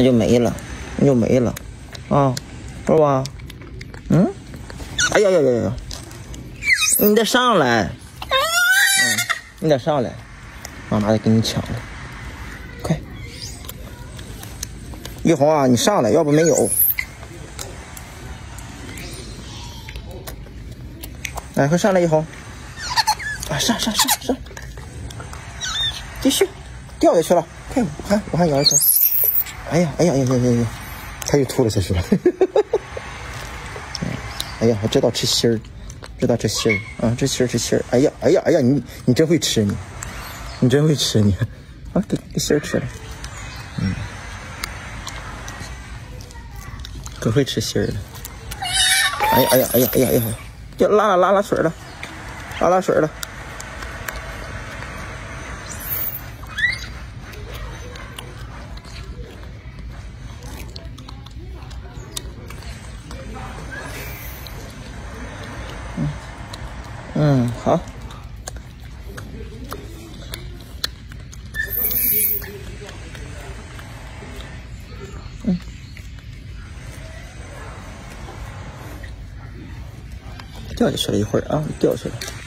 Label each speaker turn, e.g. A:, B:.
A: 它就没了，那就没了，啊，是吧？嗯？哎呀呀呀呀！你得上来，嗯，你得上来，妈妈得给你抢了，快！玉红啊，你上来，要不没有。来，快上来，玉红！啊，上上上上！继续，掉下去了，快，我看我看咬一口。哎呀哎呀呀呀呀呀！他又吐了下去了。哎呀，还知道吃芯儿，知道吃芯儿啊，吃芯儿吃芯儿。哎呀哎呀哎呀，你你真会吃你，你真会吃你 啊，给给芯儿吃了，嗯，可会吃芯儿了。哎呀哎呀哎呀哎呀哎呀，要拉拉拉拉水了，拉拉水了。嗯，嗯好。嗯，掉下去了一会儿啊，掉下去了。